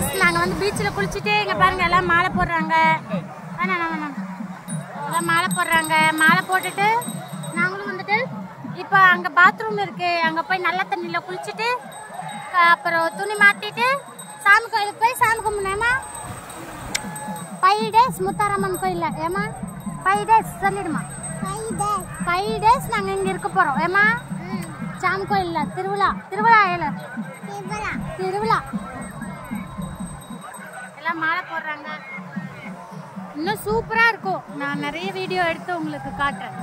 பீச்சில் குளிச்சுட்டு இங்கே பாருங்க எல்லாம் மாலை போடுறாங்க. வேணாம் வேணாம், எல்லாம் மாலை போடுறாங்க. மாலை போட்டுட்டு நாங்களும் வந்துட்டு இப்போ அங்கே பாத்ரூம் இருக்கு. அங்கே போய் நல்ல தண்ணியில் குளிச்சுட்டு அப்புறம் துணி மாட்டிட்டு சாமி கோயிலுக்கு போய் சாமி கும்பிடணுமா. ஃபைவ் டேஸ் முத்தாரம்மன் கோயிலில். ஏமா ஃபைவ் டேஸ் சொல்லிடுமா? ஃபைவ் டேஸ் நாங்கள் இங்கே இருக்க போகிறோம் ஏமா சாமி கோயிலில் திருவிழா. திருவிழா திருவிழா. எல்லாம் மாலை போடுறாங்க. இன்னும் சூப்பராக இருக்கும். நான் நிறைய வீடியோ எடுத்து உங்களுக்கு காட்டுறேன்.